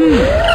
呀！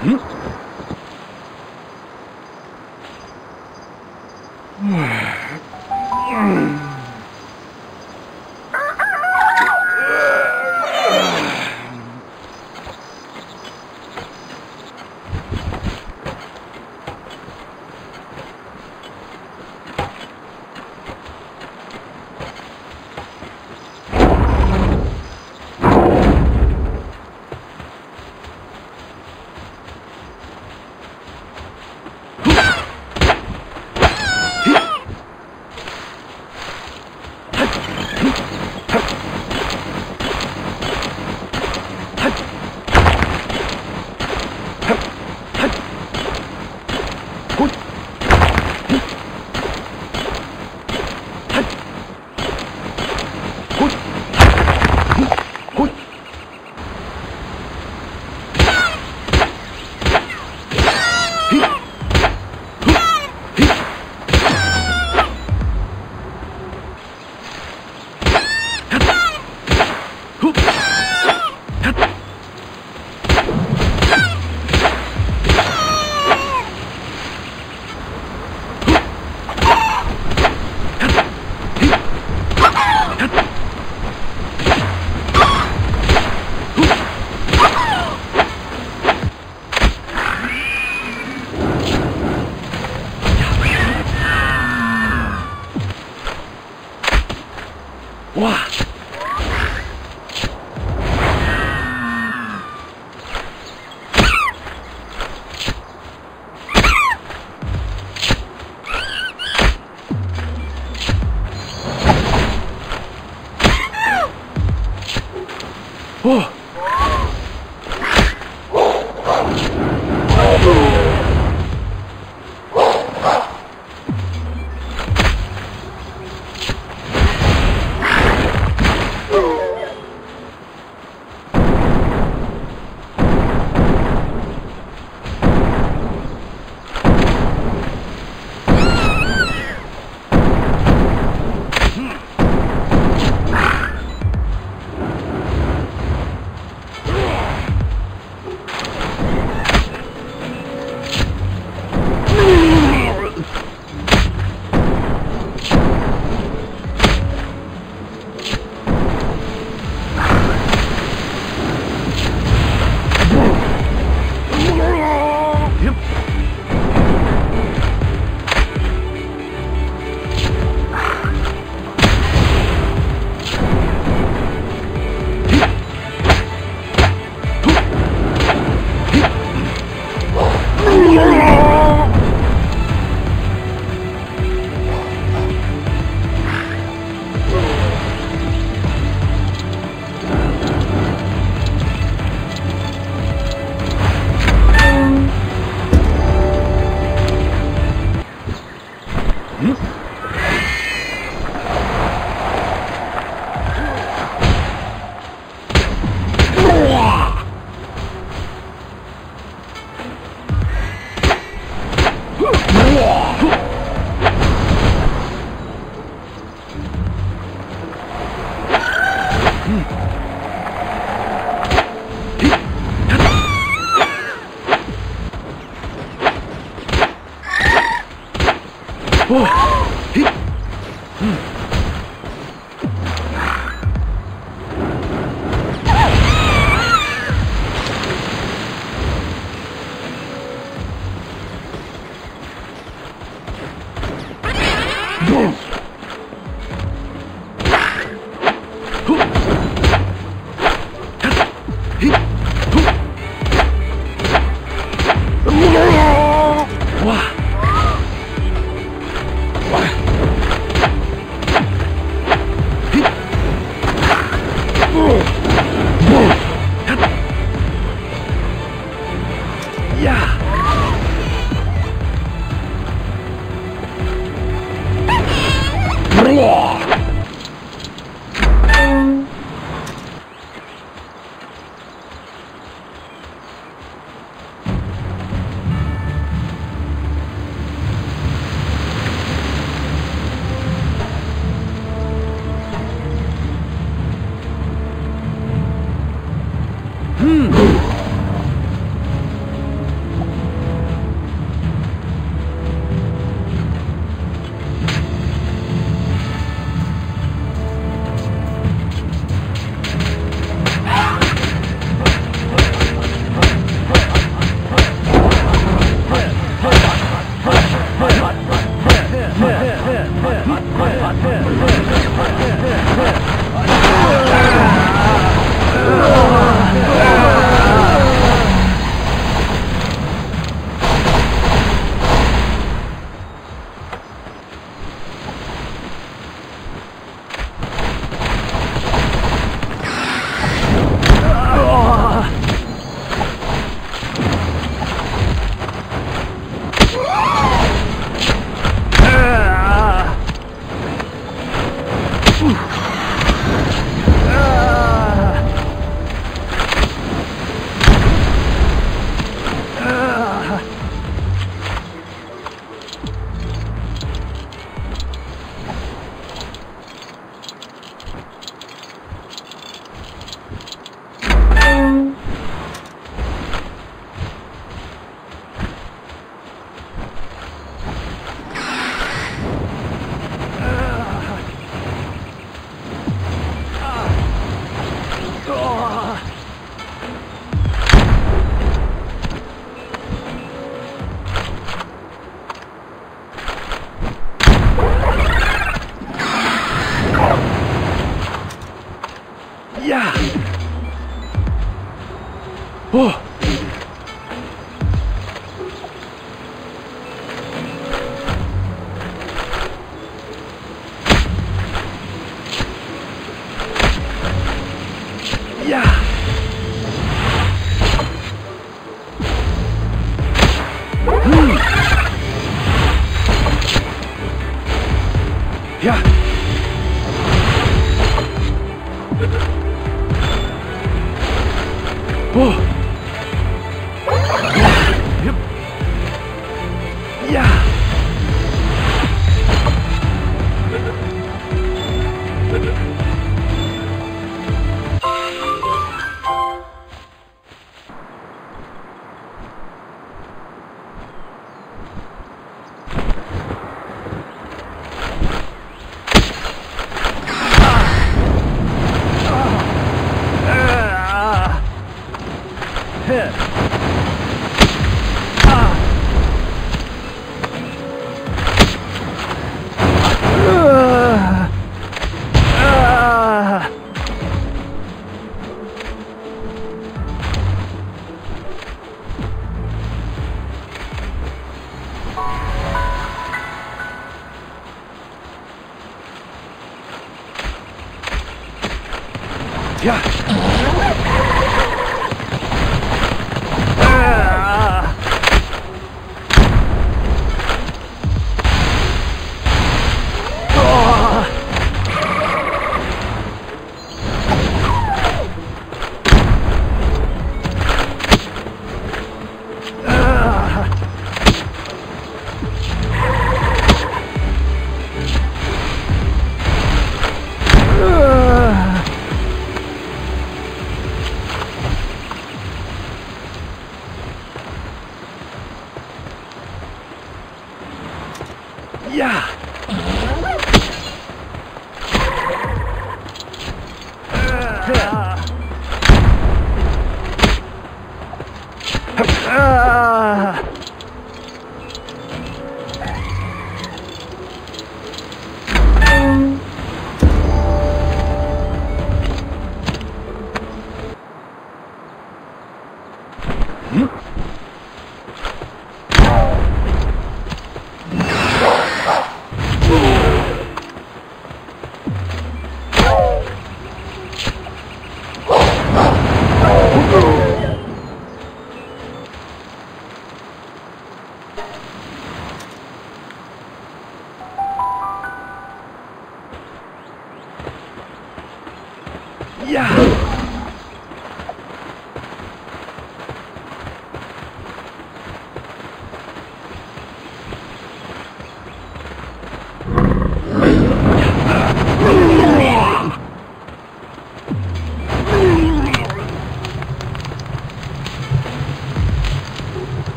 Hmm? Wow. 哦，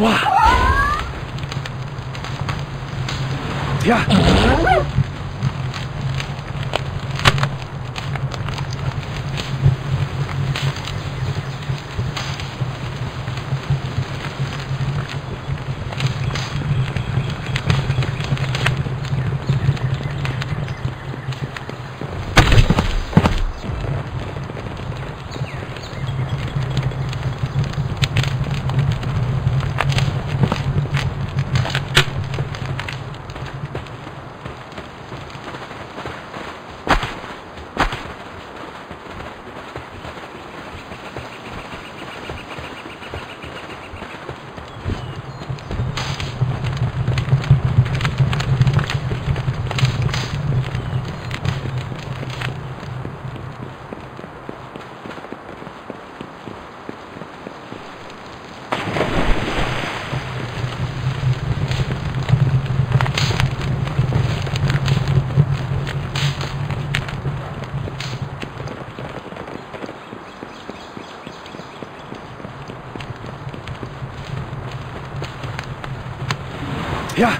哇，呀！呀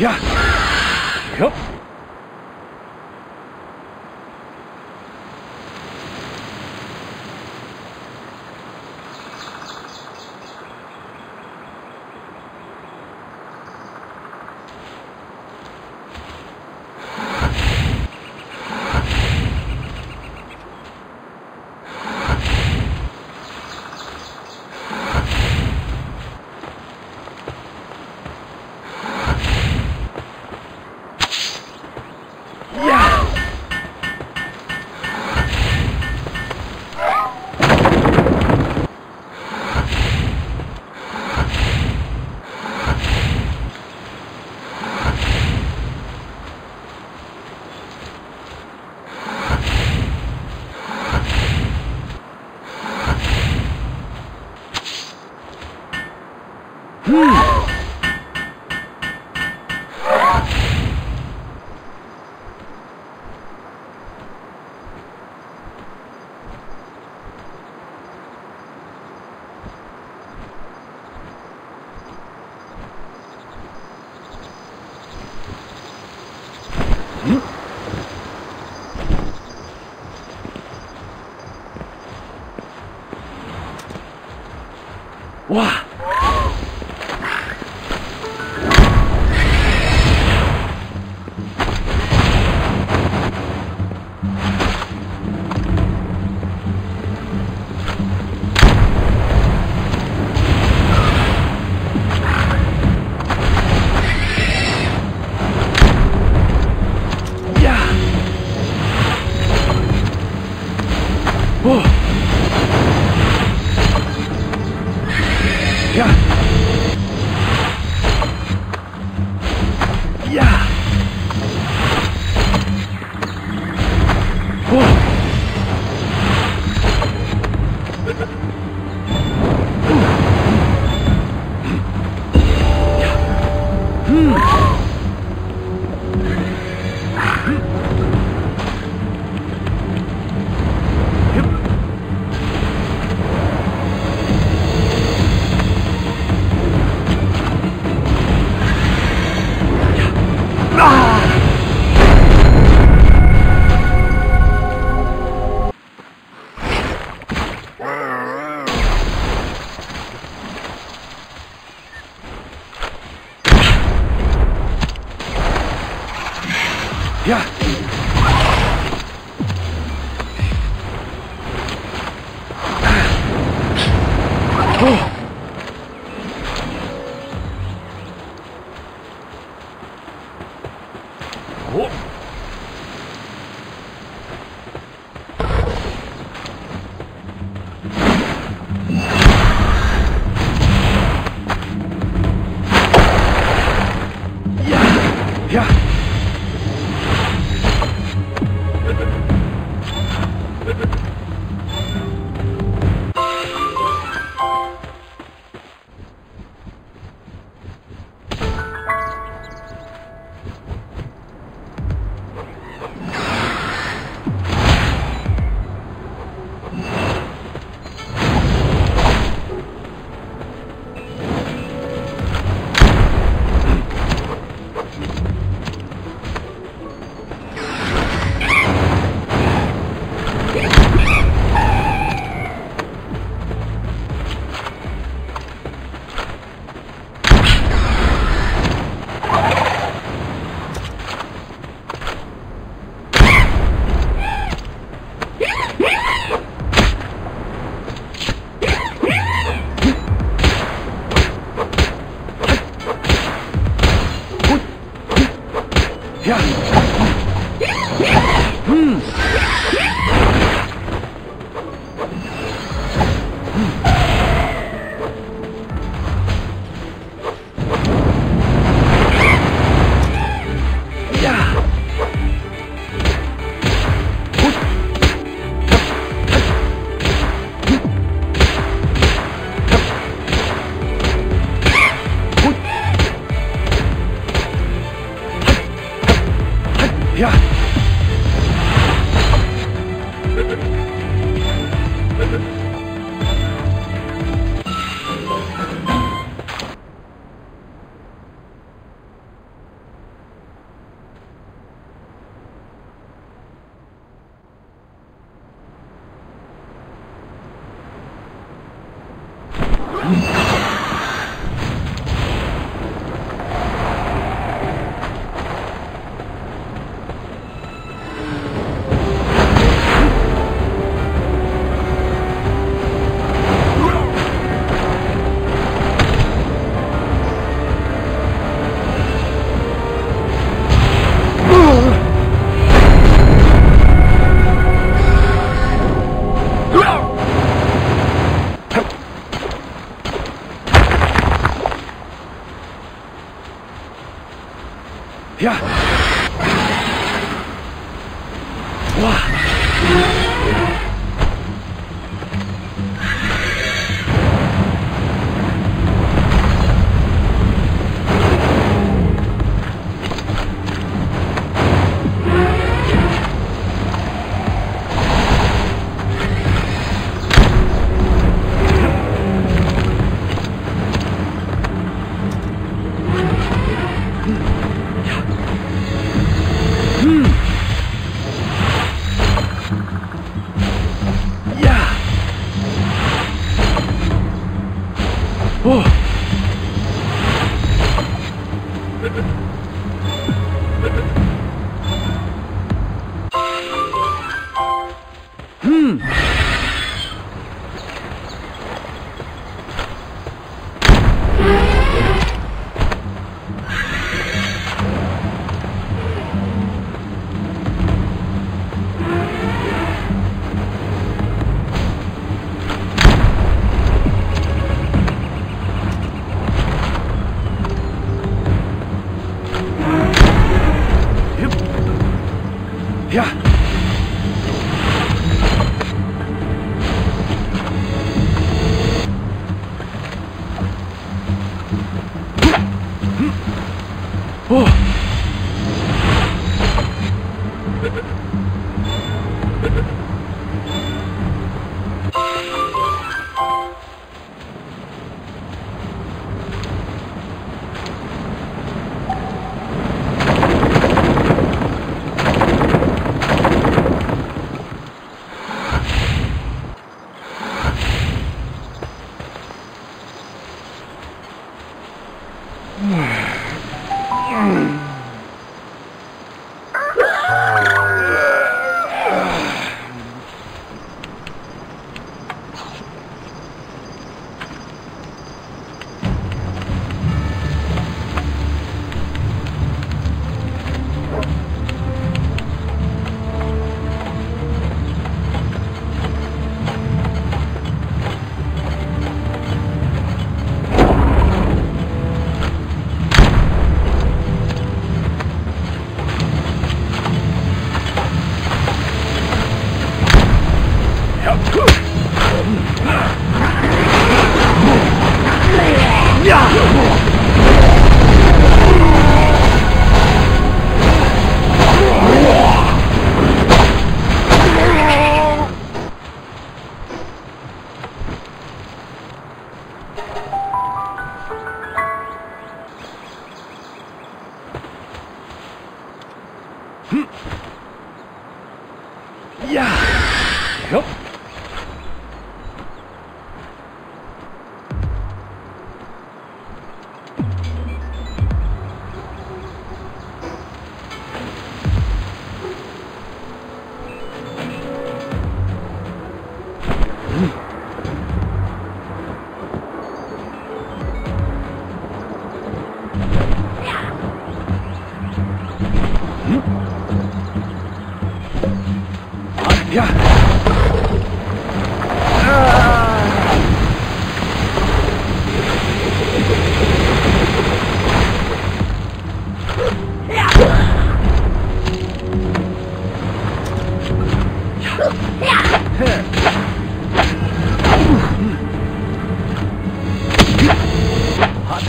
呀！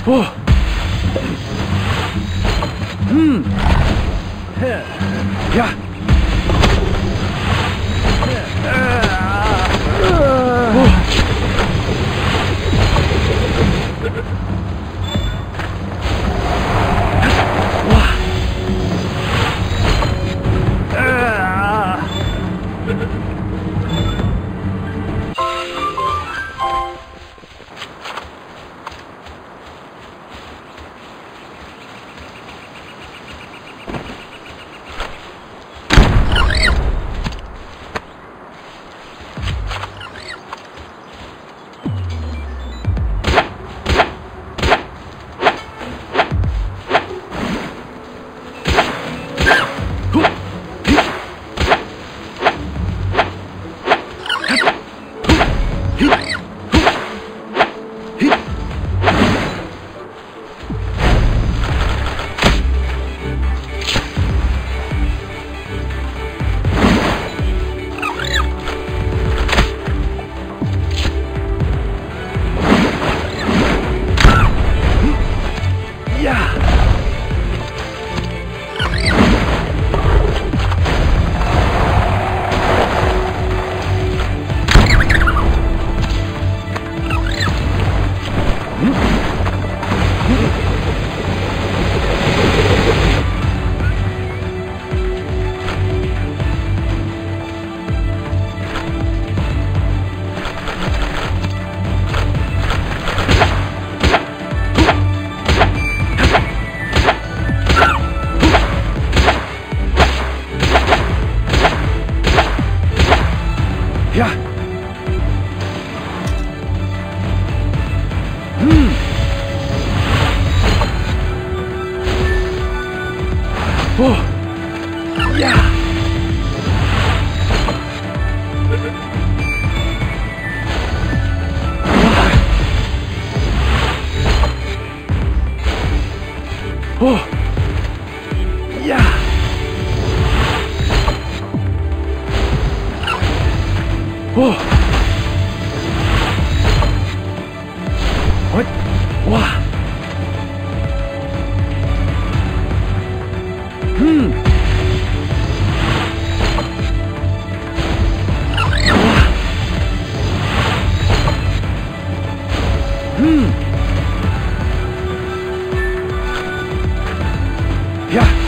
哦，呀！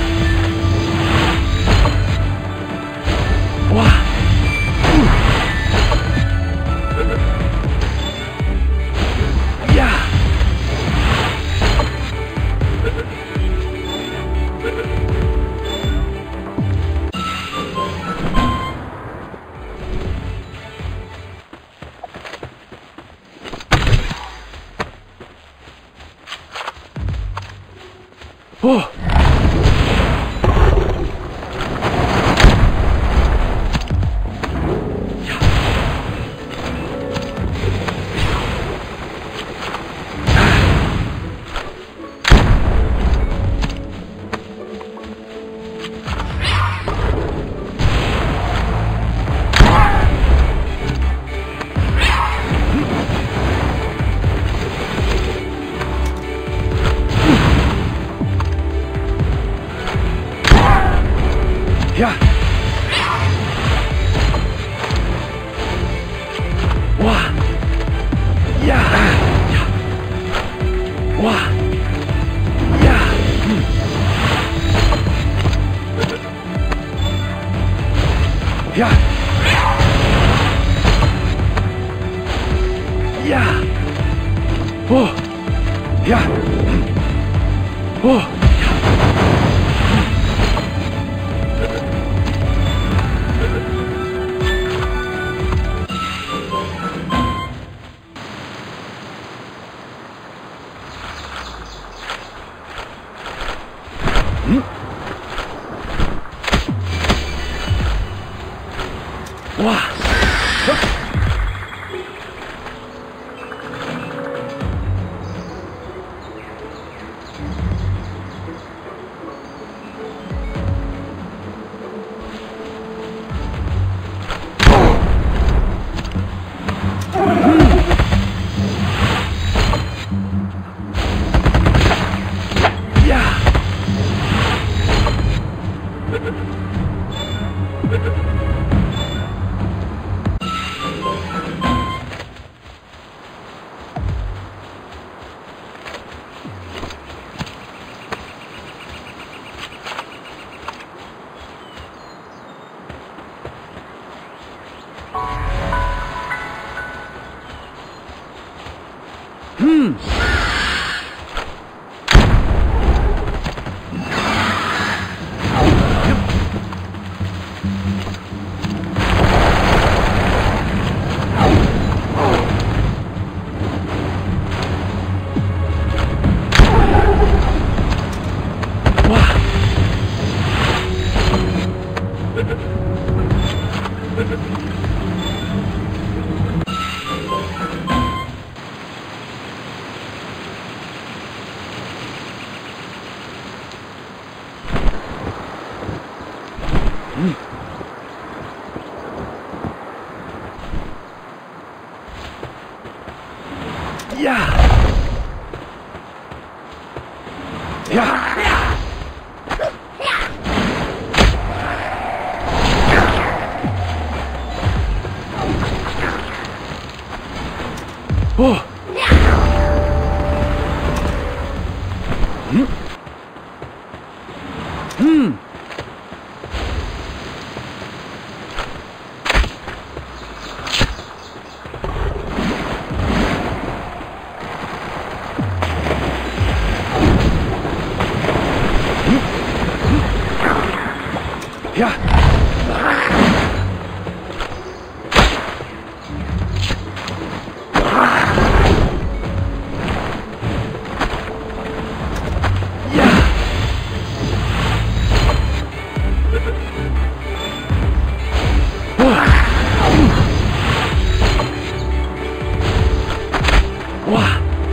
呀！哦！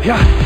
呀！